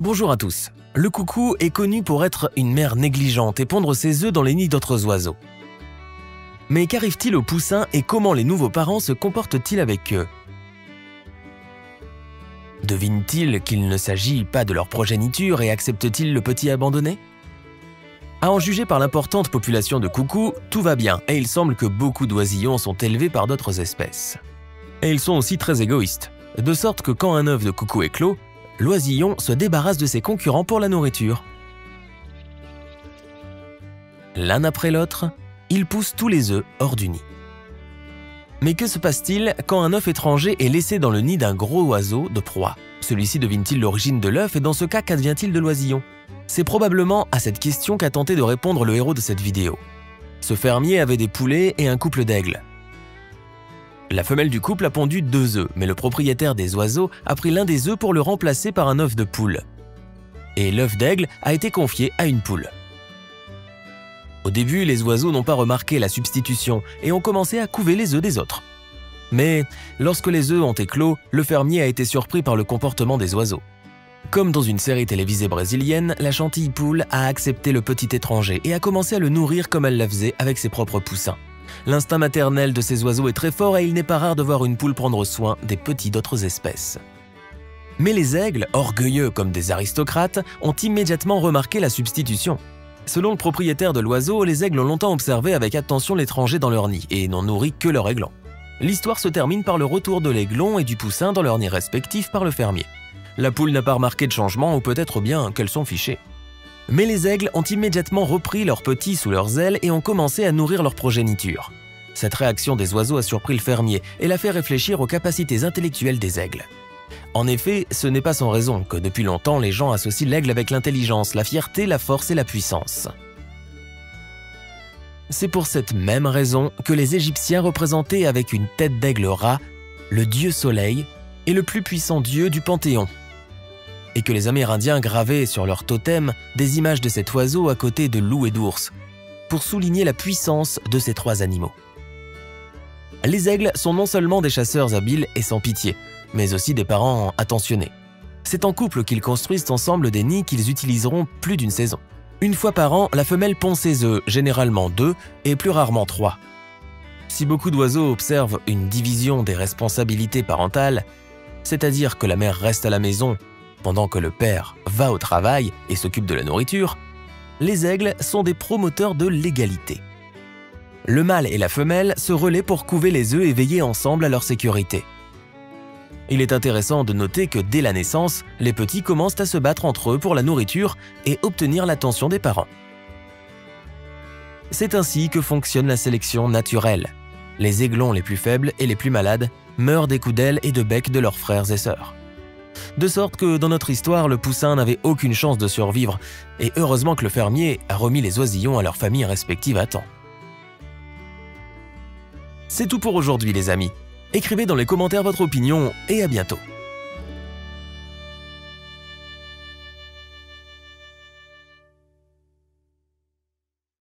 Bonjour à tous. Le coucou est connu pour être une mère négligente et pondre ses œufs dans les nids d'autres oiseaux. Mais qu'arrive-t-il aux poussins et comment les nouveaux parents se comportent-ils avec eux? Devinent-ils qu'il ne s'agit pas de leur progéniture et acceptent-ils le petit abandonné? À en juger par l'importante population de coucous, tout va bien et il semble que beaucoup d'oisillons sont élevés par d'autres espèces. Et ils sont aussi très égoïstes, de sorte que quand un œuf de coucou clos, l'oisillon se débarrasse de ses concurrents pour la nourriture. L'un après l'autre, ils poussent tous les œufs hors du nid. Mais que se passe-t-il quand un œuf étranger est laissé dans le nid d'un gros oiseau de proie? Celui-ci devine-t-il l'origine de l'œuf et dans ce cas, qu'advient-il de l'oisillon? C'est probablement à cette question qu'a tenté de répondre le héros de cette vidéo. Ce fermier avait des poulets et un couple d'aigles. La femelle du couple a pondu deux œufs, mais le propriétaire des oiseaux a pris l'un des œufs pour le remplacer par un œuf de poule. Et l'œuf d'aigle a été confié à une poule. Au début, les oiseaux n'ont pas remarqué la substitution et ont commencé à couver les œufs des autres. Mais lorsque les œufs ont éclos, le fermier a été surpris par le comportement des oiseaux. Comme dans une série télévisée brésilienne, la chantilly poule a accepté le petit étranger et a commencé à le nourrir comme elle la faisait avec ses propres poussins. L'instinct maternel de ces oiseaux est très fort et il n'est pas rare de voir une poule prendre soin des petits d'autres espèces. Mais les aigles, orgueilleux comme des aristocrates, ont immédiatement remarqué la substitution. Selon le propriétaire de l'oiseau, les aigles ont longtemps observé avec attention l'étranger dans leur nid et n'ont nourri que leur aiglon. L'histoire se termine par le retour de l'aiglon et du poussin dans leur nid respectif par le fermier. La poule n'a pas remarqué de changement ou peut-être bien qu'elles sont fichées. Mais les aigles ont immédiatement repris leurs petits sous leurs ailes et ont commencé à nourrir leur progéniture. Cette réaction des oiseaux a surpris le fermier et l'a fait réfléchir aux capacités intellectuelles des aigles. En effet, ce n'est pas sans raison que depuis longtemps les gens associent l'aigle avec l'intelligence, la fierté, la force et la puissance. C'est pour cette même raison que les Égyptiens représentaient avec une tête d'aigle rat le dieu soleil et le plus puissant dieu du panthéon, et que les Amérindiens gravaient sur leur totem des images de cet oiseau à côté de loups et d'ours, pour souligner la puissance de ces trois animaux. Les aigles sont non seulement des chasseurs habiles et sans pitié, mais aussi des parents attentionnés. C'est en couple qu'ils construisent ensemble des nids qu'ils utiliseront plus d'une saison. Une fois par an, la femelle pond ses œufs, généralement deux et plus rarement trois. Si beaucoup d'oiseaux observent une division des responsabilités parentales, c'est-à-dire que la mère reste à la maison pendant que le père va au travail et s'occupe de la nourriture, les aigles sont des promoteurs de l'égalité. Le mâle et la femelle se relaient pour couver les œufs et veiller ensemble à leur sécurité. Il est intéressant de noter que dès la naissance, les petits commencent à se battre entre eux pour la nourriture et obtenir l'attention des parents. C'est ainsi que fonctionne la sélection naturelle. Les aiglons les plus faibles et les plus malades meurent des coups d'ailes et de bec de leurs frères et sœurs de sorte que dans notre histoire, le poussin n'avait aucune chance de survivre, et heureusement que le fermier a remis les oisillons à leurs familles respectives à temps. C'est tout pour aujourd'hui les amis. Écrivez dans les commentaires votre opinion et à bientôt.